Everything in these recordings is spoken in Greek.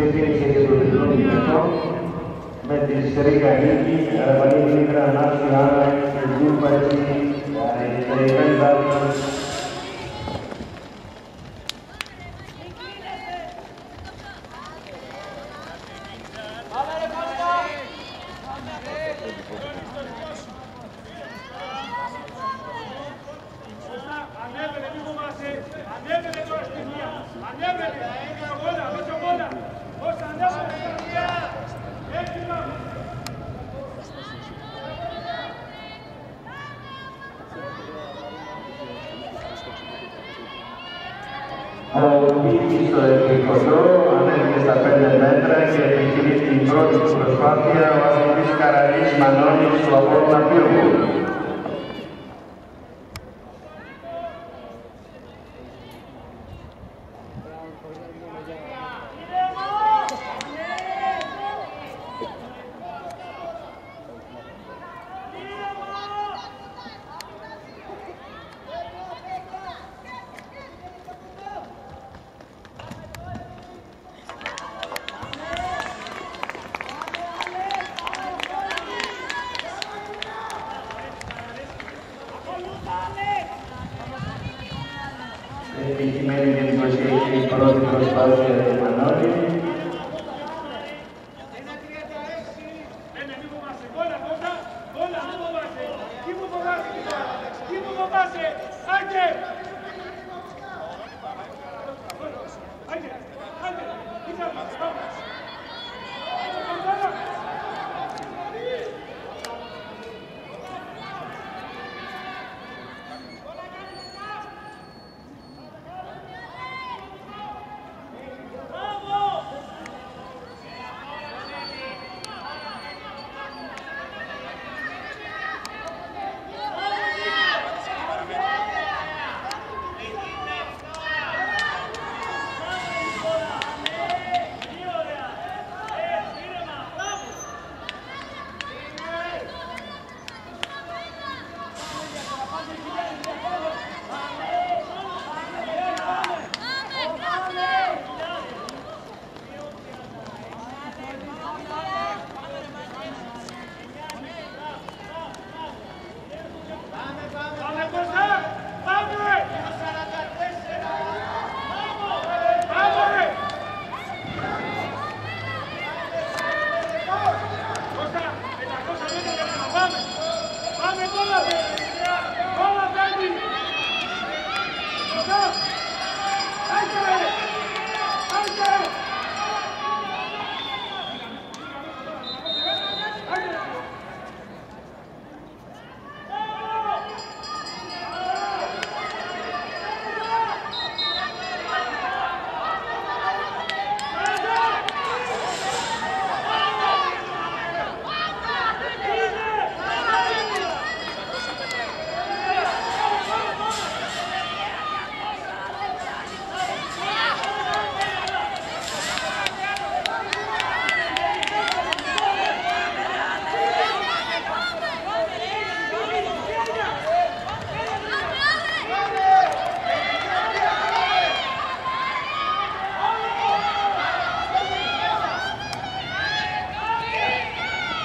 sevgili çocuklarımın dikkatini मैं देशरी गाड़ी की अरबनी बनी तरह अनाज सुनार है दूर पर रेवन बात Anne böyle coştu ya. Anne böyle. Ο Πίκης στο επικοντό ανέβηκε στα 5 μέτρα και επιχειρεί την πρώτη του προσπάθεια ο αθλητής Καραλής Μανώνης του Απόλλωνα Πύργου. Επιτυχημένη και εντυπωσιακή η πρώτη προσπάθεια του Μανώλη. Ένα, μη φοβάσαι. Όλα, όλα. Όλα, μη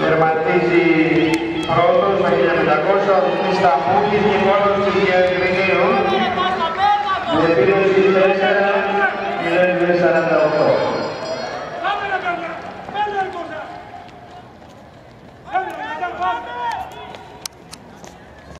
Τερματίζει πρώτος με 1500 ο αθλητής Σταμπούκης Νικόλος Τσιγιαδρινίου με επίδοση 4 0 48.